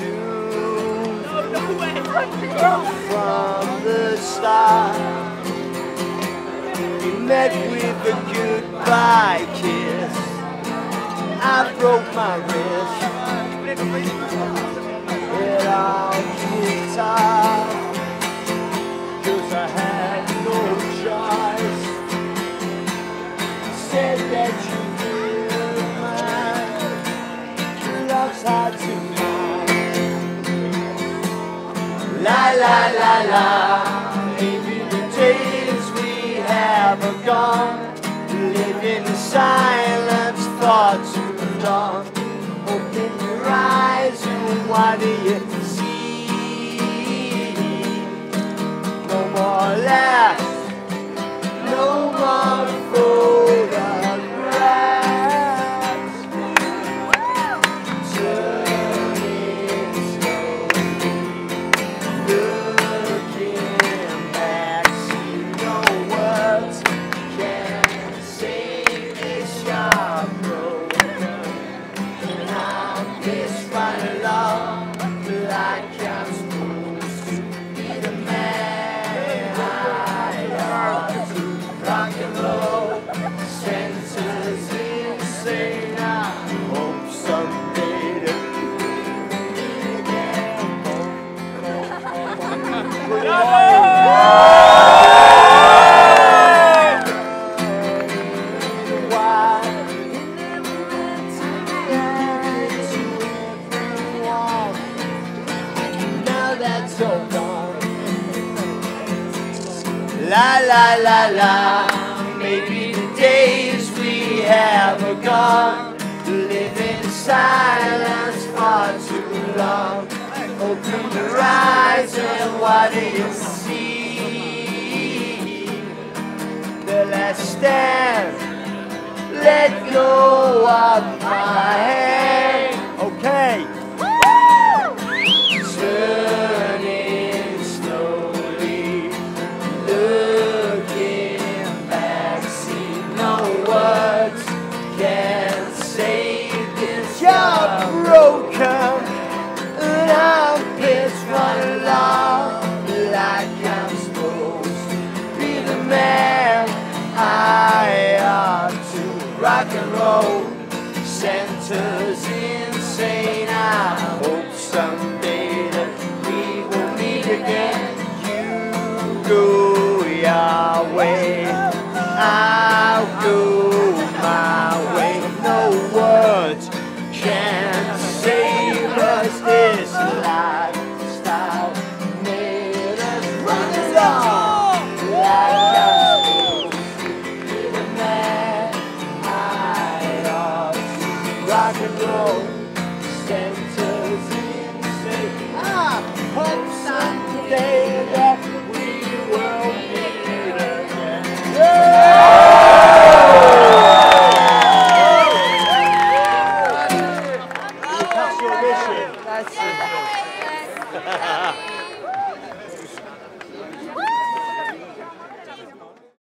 tune from the start. We met with a goodbye kiss. I broke my wrist. La La la la la. Maybe the days we have are gone. Live in silence for too long. Open your eyes and what do you see? The last stand. Let go of my hand. Pissed running along like I'm supposed to be the man I ought to rock and roll. Centers insane. I hope someday that we will meet again. You go your way, I'll go my way. No words can rock and roll. Centers in insane. Ah, I hope someday that we will meet again. That's your mission. That's